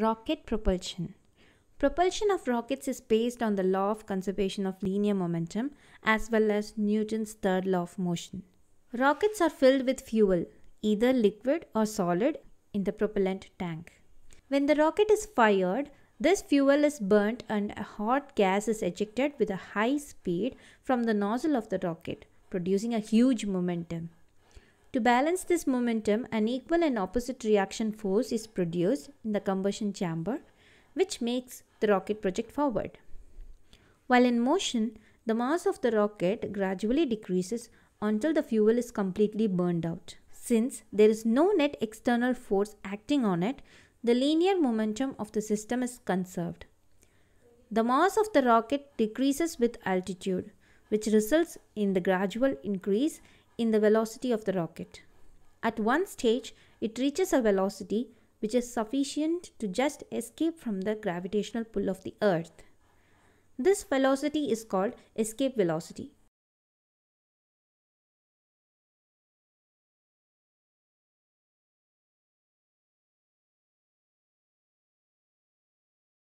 Rocket propulsion. Propulsion of rockets is based on the law of conservation of linear momentum as well as Newton's third law of motion. Rockets are filled with fuel, either liquid or solid, in the propellant tank. When the rocket is fired, this fuel is burnt and a hot gas is ejected with a high speed from the nozzle of the rocket, producing a huge momentum. To balance this momentum, an equal and opposite reaction force is produced in the combustion chamber, which makes the rocket project forward. While in motion, the mass of the rocket gradually decreases until the fuel is completely burned out. Since there is no net external force acting on it, the linear momentum of the system is conserved. The mass of the rocket decreases with altitude, which results in the gradual increase in the velocity of the rocket. At one stage, it reaches a velocity which is sufficient to just escape from the gravitational pull of the earth. This velocity is called escape velocity